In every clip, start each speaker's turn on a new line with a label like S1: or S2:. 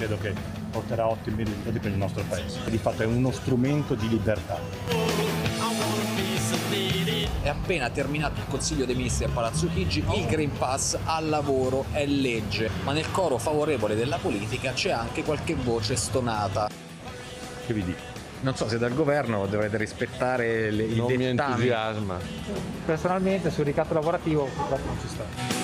S1: credo che porterà ottimi risultati per il nostro paese. Di fatto è uno strumento di libertà.
S2: È appena terminato il Consiglio dei Ministri a Palazzo Chigi, il Green Pass al lavoro è legge, ma nel coro favorevole della politica c'è anche qualche voce stonata.
S1: Che vi dico?
S3: Non so se dal governo dovrete rispettare le, i
S4: Non mi
S3: dettami.
S4: entusiasma.
S5: Personalmente sul ricatto lavorativo purtroppo non ci sta.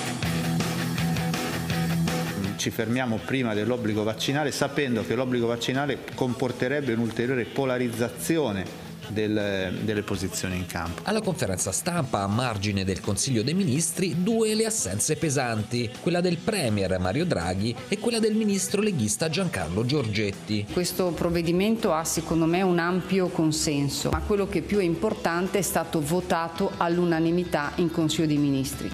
S6: Ci fermiamo prima dell'obbligo vaccinale sapendo che l'obbligo vaccinale comporterebbe un'ulteriore polarizzazione del- delle posizioni in campo.
S2: Alla conferenza stampa a margine del Consiglio dei Ministri due le assenze pesanti, quella del Premier Mario Draghi e quella del ministro leghista Giancarlo Giorgetti.
S7: Questo provvedimento ha secondo me un ampio consenso, ma quello che più è importante è stato votato all'unanimità in Consiglio dei Ministri.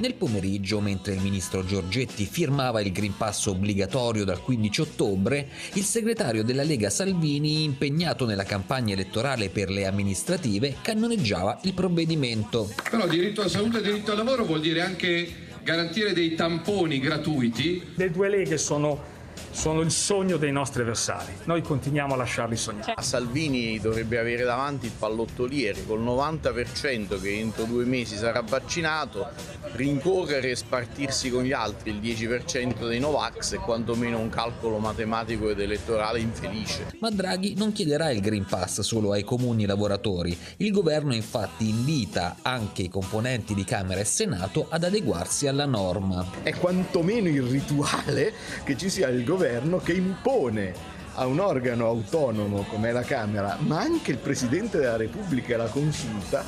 S2: Nel pomeriggio, mentre il ministro Giorgetti firmava il Green Pass obbligatorio dal 15 ottobre, il segretario della Lega Salvini, impegnato nella campagna elettorale per le amministrative, cannoneggiava il provvedimento.
S8: Però diritto alla salute e diritto al lavoro vuol dire anche garantire dei tamponi gratuiti
S5: Le due leghe sono, sono il sogno dei nostri avversari. Noi continuiamo a lasciarli sognare.
S9: A Salvini dovrebbe avere davanti il pallottoliere col 90% che entro due mesi sarà vaccinato, rincorrere e spartirsi con gli altri il 10% dei Novax è quantomeno un calcolo matematico ed elettorale infelice.
S2: Ma Draghi non chiederà il Green Pass solo ai comuni lavoratori. Il governo infatti invita anche i componenti di Camera e Senato ad adeguarsi alla norma.
S10: è quantomeno irrituale che ci sia il governo che impone a un organo autonomo come la Camera, ma anche il Presidente della Repubblica e la Consulta,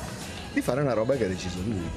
S10: di fare una roba che ha deciso lui.